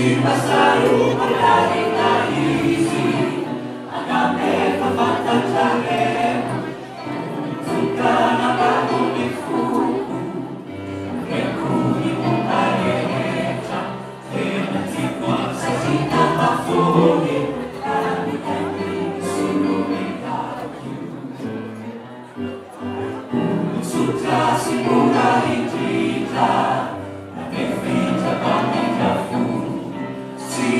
Shiva Sarupa Radhika Yisi Agame